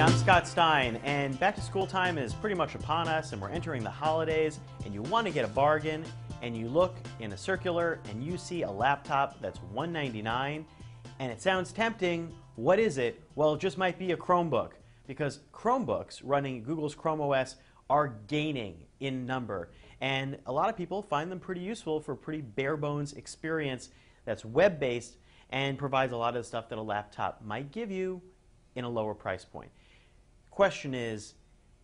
I'm Scott Stein, and back to school time is pretty much upon us, and we're entering the holidays, and you want to get a bargain, and you look in a circular, and you see a laptop that's 199, and it sounds tempting. What is it? Well, it just might be a Chromebook, because Chromebooks running Google's Chrome OS are gaining in number, and a lot of people find them pretty useful for a pretty bare bones experience that's web-based and provides a lot of the stuff that a laptop might give you in a lower price point. Question is,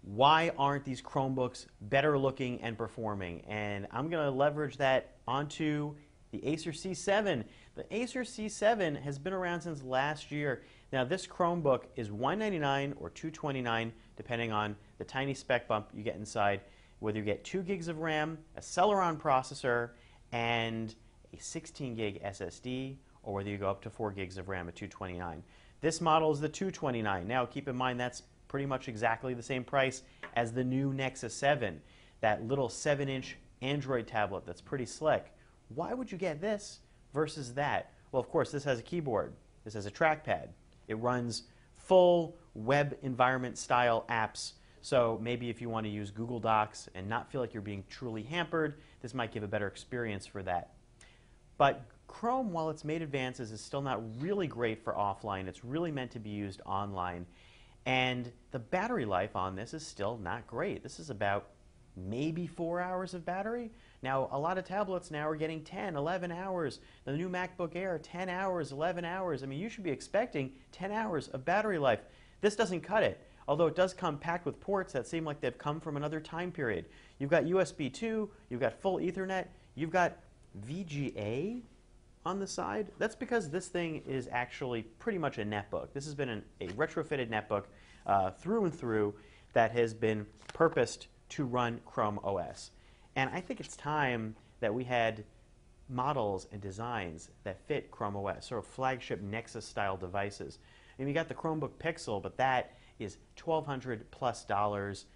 why aren't these Chromebooks better looking and performing? And I'm going to leverage that onto the Acer C7. The Acer C7 has been around since last year. Now this Chromebook is 199 or 229 depending on the tiny spec bump you get inside, whether you get 2 gigs of RAM, a Celeron processor, and a 16 gig SSD, or whether you go up to 4 gigs of RAM at 229. This model is the 229. Now keep in mind that's pretty much exactly the same price as the new Nexus 7, that little 7-inch Android tablet that's pretty slick. Why would you get this versus that? Well, of course, this has a keyboard. This has a trackpad. It runs full web environment style apps. So maybe if you want to use Google Docs and not feel like you're being truly hampered, this might give a better experience for that. But Chrome, while it's made advances, is still not really great for offline. It's really meant to be used online. And the battery life on this is still not great. This is about maybe four hours of battery. Now, a lot of tablets now are getting 10, 11 hours. The new MacBook Air, 10 hours, 11 hours. I mean, you should be expecting 10 hours of battery life. This doesn't cut it, although it does come packed with ports that seem like they've come from another time period. You've got USB 2, you've got full Ethernet, you've got VGA, on the side, that's because this thing is actually pretty much a netbook. This has been an, a retrofitted netbook uh, through and through that has been purposed to run Chrome OS. And I think it's time that we had models and designs that fit Chrome OS, sort of flagship Nexus style devices. And you got the Chromebook Pixel, but that is 1200 plus dollars,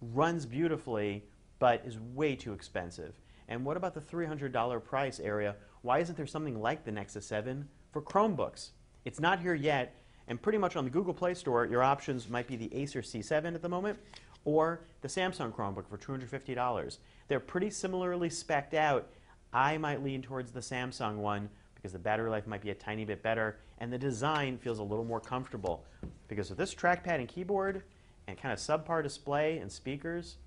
runs beautifully, but is way too expensive. And what about the $300 price area? Why isn't there something like the Nexus 7 for Chromebooks? It's not here yet, and pretty much on the Google Play Store, your options might be the Acer C7 at the moment, or the Samsung Chromebook for $250. They're pretty similarly specced out. I might lean towards the Samsung one because the battery life might be a tiny bit better, and the design feels a little more comfortable. Because with this trackpad and keyboard, and kind of subpar display and speakers,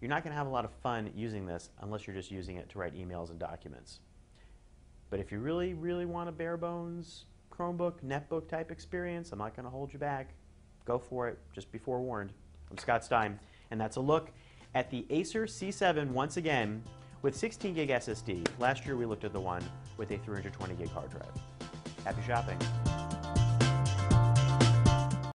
you're not going to have a lot of fun using this unless you're just using it to write emails and documents. But if you really, really want a bare bones Chromebook, netbook type experience, I'm not going to hold you back. Go for it. Just be forewarned. I'm Scott Stein, and that's a look at the Acer C7 once again with 16 gig SSD. Last year we looked at the one with a 320 gig hard drive. Happy shopping.